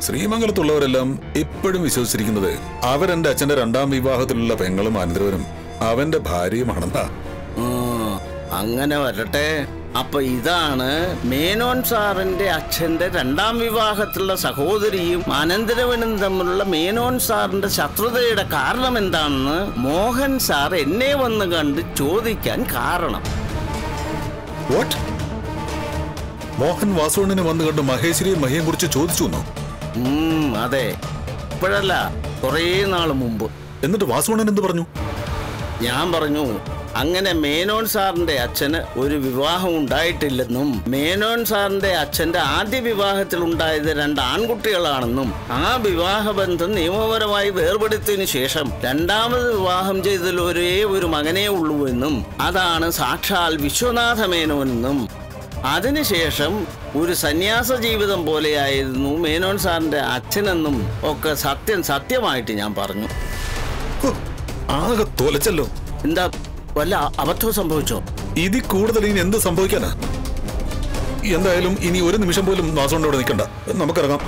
ശ്രീമംഗലത്തുള്ളവരെല്ലാം ഇപ്പോഴും വിശ്വസിച്ചിരിക്കുന്നത് അവരെന്റെ അച്ഛന്റെ രണ്ടാം വിവാഹത്തിലുള്ള പെങ്ങളും അനന്തരവനും അവന്റെ ഭാര്യയുമാണെന്നാ. അങ്ങനെ വരട്ടെ. അപ്പൊ ഇതാണ് മേനോൻ സാറിന്റെ അച്ഛന്റെ രണ്ടാം വിവാഹത്തിലുള്ള സഹോദരിയും അനന്തരവനും തമ്മിലുള്ള മേനോൻ സാറിന്റെ ശത്രുതയുടെ കാരണം എന്താണെന്ന് മോഹൻ സാർ എന്നെ വന്ന് കണ്ട് ചോദിക്കാൻ കാരണം. മോഹൻ വാസുവണ്ണനെ വന്നു കണ്ട് മഹേശ്വരിയും മഹിയും കുറിച്ച് ചോദിച്ചു അതെ. ഇപ്പോഴല്ല കുറേ നാൾ മുമ്പ്. എന്നിട്ട് വാസുവണ്ണൻ എന്ത് പറഞ്ഞു? ഞാൻ പറഞ്ഞു അങ്ങനെ മേനോൻ സാറിന്റെ അച്ഛന് ഒരു വിവാഹം ഉണ്ടായിട്ടില്ലെന്നും മേനോൻ സാറിന്റെ അച്ഛന്റെ ആദ്യ വിവാഹത്തിൽ ഉണ്ടായത് രണ്ട് ആൺകുട്ടികളാണെന്നും ആ വിവാഹബന്ധം നിയമപരമായി വേർപെടുത്തിയതിനു ശേഷം രണ്ടാമത് വിവാഹം ചെയ്തതിൽ ഒരേ ഒരു മകനേ ഉള്ളൂ എന്നും അതാണ് സാക്ഷാൽ വിശ്വനാഥ മേനോനെന്നും അതിനുശേഷം ഒരു സന്യാസ ജീവിതം പോലെയായിരുന്നു മേനോൻ സാറിന്റെ അച്ഛനെന്നും ഒക്കെ സത്യം സത്യമായിട്ട് ഞാൻ പറഞ്ഞു. ആകെ തോലച്ചല്ലോ. എന്താ വല്ല അബദ്ധം സംഭവിച്ചോ? ഇതിൽ കൂടുതൽ ഇനി എന്ത് സംഭവിക്കാനാ? എന്തായാലും ഇനി ഒരു നിമിഷം പോലും നാസോണ്ടോടെ നിൽക്കണ്ട. നമുക്കിറങ്ങാം.